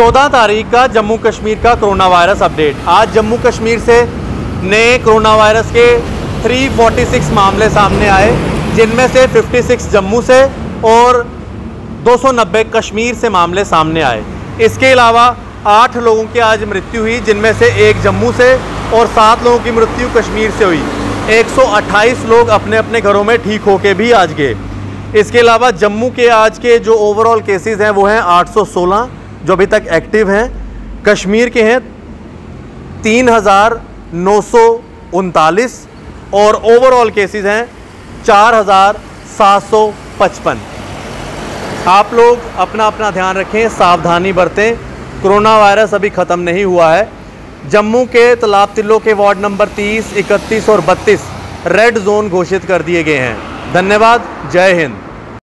चौदह तारीख का जम्मू कश्मीर का कोरोना वायरस अपडेट। आज जम्मू कश्मीर से नए कोरोना वायरस के 346 मामले सामने आए, जिनमें से 56 जम्मू से और 290 कश्मीर से मामले सामने आए। इसके अलावा आठ लोगों की आज मृत्यु हुई, जिनमें से एक जम्मू से और सात लोगों की मृत्यु कश्मीर से हुई। 128 लोग अपने अपने घरों में ठीक होके भी आज गए। इसके अलावा जम्मू के आज के जो ओवरऑल केसेस हैं, वो हैं 816 जो अभी तक एक्टिव हैं कश्मीर के हैं तीन हज़ार नौ सौ उनतालीस और ओवरऑल केसेस हैं चार हज़ार सात सौ पचपन। आप लोग अपना अपना ध्यान रखें सावधानी बरतें। कोरोना वायरस अभी ख़त्म नहीं हुआ है। जम्मू के तालाब तिल्लो के वार्ड नंबर 30, 31 और 32 रेड जोन घोषित कर दिए गए हैं। धन्यवाद जय हिंद।